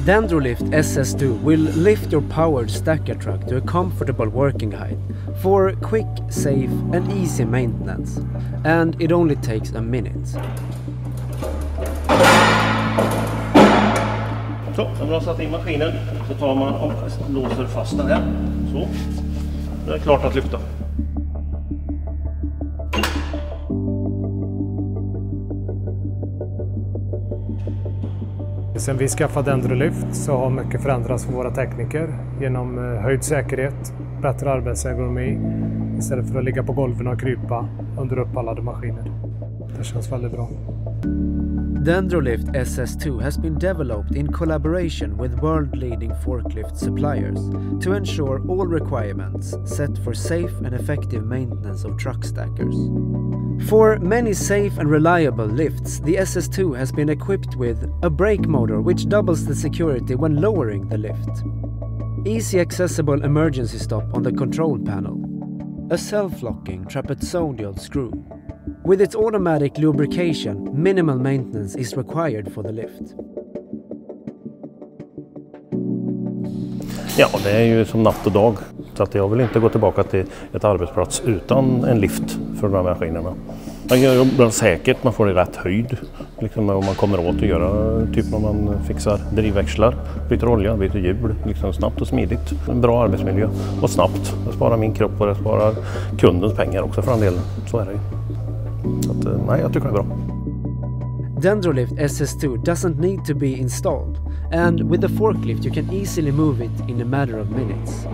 Dendrolift SS2 will lift your powered stacker truck to a comfortable working height for quick, safe and easy maintenance. And it only takes a minute. Så, när man har satt in maskinen så tar man och låser fast den här. Så. Det är klart att lyfta. Sen vi skaffade Endrolyft så har mycket förändrats för våra tekniker genom eh, höjd säkerhet, bättre arbetsergonomi istället för att ligga på golven och krypa under uppallade maskiner. Det känns väldigt bra. Dendrolift SS2 has been developed in collaboration with world-leading forklift suppliers to ensure all requirements set for safe and effective maintenance of truck stackers. For many safe and reliable lifts, the SS2 has been equipped with a brake motor which doubles the security when lowering the lift, easy accessible emergency stop on the control panel, a self-locking trapezoidal screw, with its automatic lubrication, minimal maintenance is required for the lift. Ja, det är ju som natt och dag. Så att jag vill inte gå tillbaka till ett arbetsplats utan en lift för de här maskinerna. Man jobbar säkert, man får i rätt höjd. Liksom om man kommer åt att göra, typ när man fixar drivväxlar, byter olja, byter hjul. Liksom snabbt och smidigt. En bra arbetsmiljö och snabbt. Det sparar min kropp och det sparar kundens pengar också för den delen. Så är det ju. Att, eh, nej, jag tycker det är bra. Dendrolift SS2 doesn't need to be installed, and with the forklift you can easily move it in a matter of minutes.